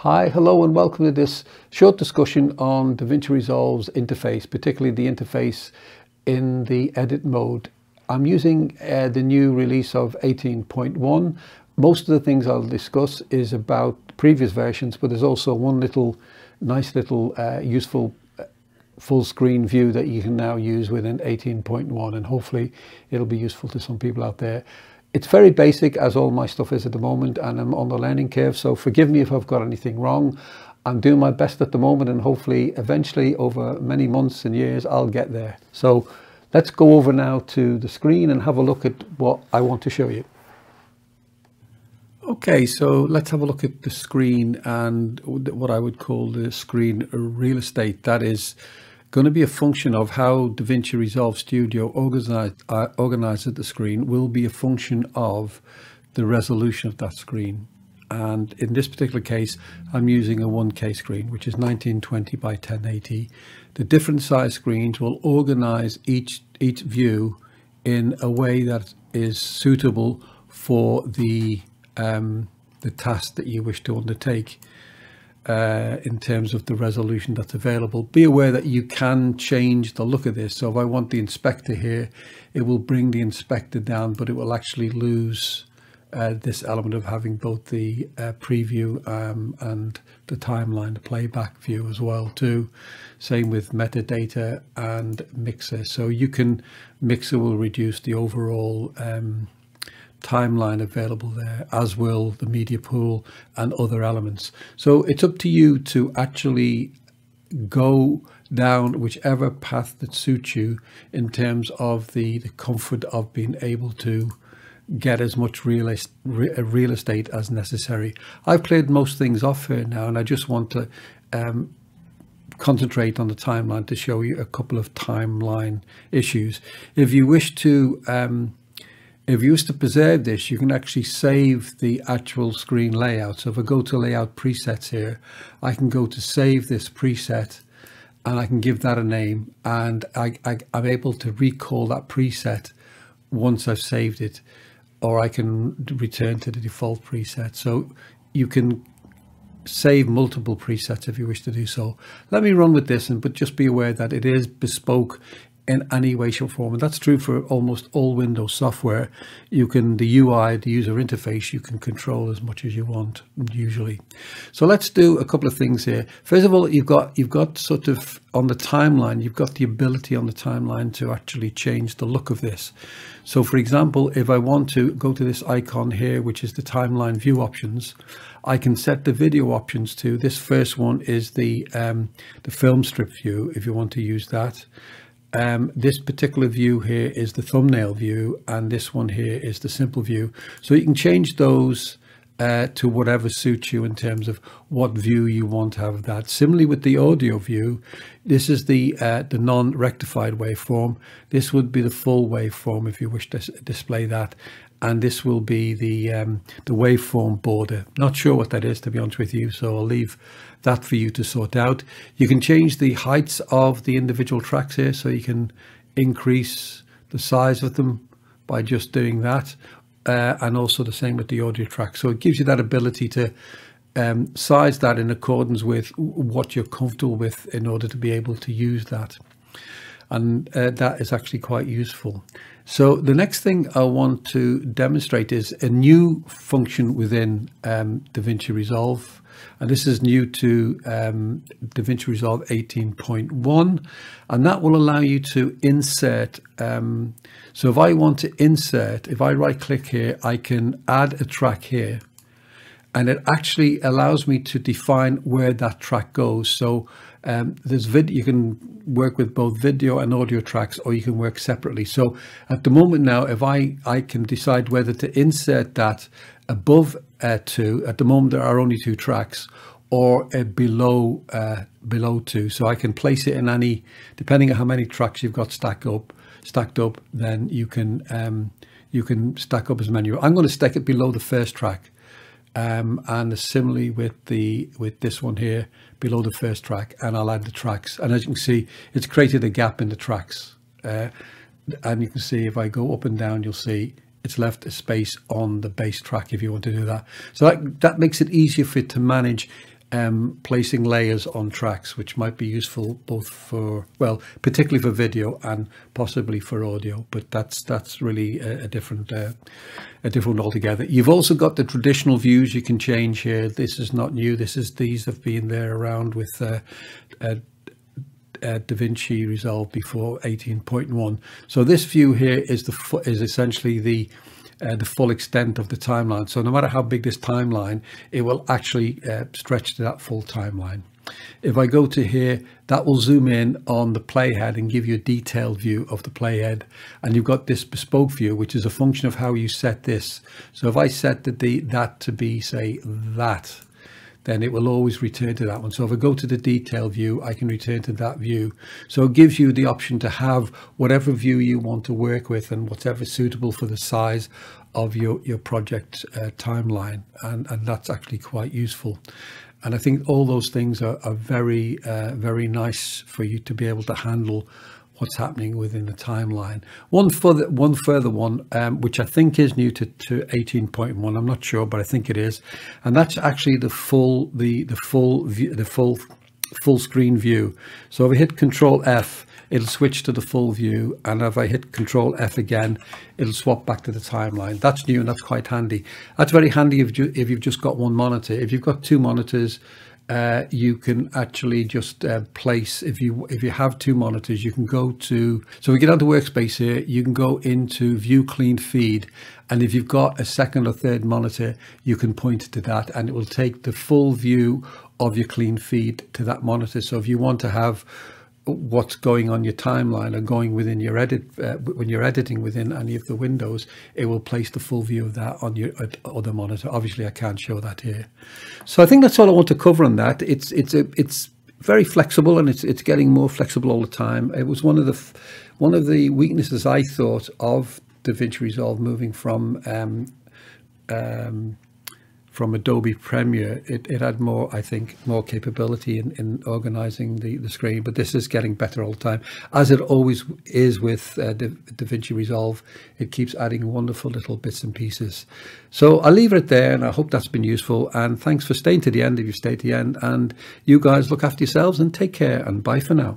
Hi, hello and welcome to this short discussion on DaVinci Resolve's interface, particularly the interface in the edit mode. I'm using uh, the new release of 18.1. Most of the things I'll discuss is about previous versions, but there's also one little nice little uh, useful uh, full screen view that you can now use within 18.1 and hopefully it'll be useful to some people out there. It's very basic as all my stuff is at the moment and I'm on the learning curve so forgive me if I've got anything wrong. I'm doing my best at the moment and hopefully eventually over many months and years I'll get there. So let's go over now to the screen and have a look at what I want to show you. Okay, so let's have a look at the screen and what I would call the screen real estate. That is going to be a function of how DaVinci Resolve Studio organized, uh, organizes the screen will be a function of the resolution of that screen. And in this particular case, I'm using a 1K screen, which is 1920 by 1080. The different size screens will organize each, each view in a way that is suitable for the, um, the task that you wish to undertake uh, in terms of the resolution that's available. Be aware that you can change the look of this. So if I want the inspector here, it will bring the inspector down, but it will actually lose uh, this element of having both the uh, preview um, and the timeline, the playback view as well too. Same with metadata and mixer. So you can, mixer will reduce the overall um, timeline available there, as will the media pool and other elements. So it's up to you to actually go down whichever path that suits you in terms of the, the comfort of being able to get as much real, real estate as necessary. I've cleared most things off here now and I just want to um, concentrate on the timeline to show you a couple of timeline issues. If you wish to um, if you used to preserve this, you can actually save the actual screen layout. So if I go to layout presets here, I can go to save this preset and I can give that a name and I, I'm able to recall that preset once I've saved it or I can return to the default preset. So you can save multiple presets if you wish to do so. Let me run with this, and but just be aware that it is bespoke in any way, shape, or form. And that's true for almost all Windows software. You can, the UI, the user interface, you can control as much as you want usually. So let's do a couple of things here. First of all, you've got, you've got sort of on the timeline, you've got the ability on the timeline to actually change the look of this. So for example, if I want to go to this icon here, which is the timeline view options, I can set the video options to, this first one is the, um, the film strip view, if you want to use that. Um, this particular view here is the thumbnail view and this one here is the simple view. So you can change those uh, to whatever suits you in terms of what view you want to have that. Similarly with the audio view, this is the uh, the non-rectified waveform. This would be the full waveform if you wish to display that. And this will be the um, the waveform border. Not sure what that is to be honest with you, so I'll leave that for you to sort out. You can change the heights of the individual tracks here, so you can increase the size of them by just doing that. Uh, and also the same with the audio track. So it gives you that ability to um, size that in accordance with what you're comfortable with in order to be able to use that. And uh, that is actually quite useful. So the next thing I want to demonstrate is a new function within um, DaVinci Resolve and this is new to um, DaVinci Resolve 18.1 and that will allow you to insert um, so if I want to insert if I right click here I can add a track here and it actually allows me to define where that track goes so um, there's vid you can work with both video and audio tracks or you can work separately so at the moment now if I I can decide whether to insert that above uh, two. At the moment, there are only two tracks or uh, below uh, below two. So I can place it in any, depending on how many tracks you've got stacked up, stacked up, then you can um, you can stack up as many. I'm going to stack it below the first track. Um, and similarly with the with this one here below the first track and I'll add the tracks and as you can see it's created a gap in the tracks uh, and you can see if I go up and down you'll see it's left a space on the bass track if you want to do that. So that, that makes it easier for it to manage um, placing layers on tracks, which might be useful both for, well, particularly for video and possibly for audio, but that's that's really a, a different uh, a different altogether. You've also got the traditional views you can change here. This is not new. This is these have been there around with uh, uh, uh, DaVinci Resolve before 18.1. So this view here is the is essentially the uh, the full extent of the timeline. So no matter how big this timeline, it will actually uh, stretch to that full timeline. If I go to here, that will zoom in on the playhead and give you a detailed view of the playhead. And you've got this bespoke view, which is a function of how you set this. So if I set the, that to be, say, that, then it will always return to that one. So if I go to the detail view, I can return to that view. So it gives you the option to have whatever view you want to work with and whatever suitable for the size of your, your project uh, timeline. And, and that's actually quite useful. And I think all those things are, are very, uh, very nice for you to be able to handle what's happening within the timeline. One further one further one, um, which I think is new to, to 18.1. I'm not sure, but I think it is, and that's actually the full the the full view, the full full screen view. So if I hit Control F, it'll switch to the full view, and if I hit Control F again, it'll swap back to the timeline. That's new and that's quite handy. That's very handy if you if you've just got one monitor. If you've got two monitors uh, you can actually just uh, place if you if you have two monitors you can go to so we get onto workspace here. You can go into view clean feed and if you've got a second or third monitor you can point to that and it will take the full view of your clean feed to that monitor. So if you want to have what's going on your timeline or going within your edit uh, when you're editing within any of the windows it will place the full view of that on your other monitor. Obviously i can't show that here. So i think that's all i want to cover on that. It's it's a, it's very flexible and it's it's getting more flexible all the time. It was one of the one of the weaknesses i thought of davinci resolve moving from um, um, from Adobe Premiere, it, it had more, I think, more capability in, in organizing the, the screen, but this is getting better all the time. As it always is with uh, da, DaVinci Resolve, it keeps adding wonderful little bits and pieces. So I'll leave it there, and I hope that's been useful. And thanks for staying to the end if you stayed to the end. And you guys look after yourselves and take care, and bye for now.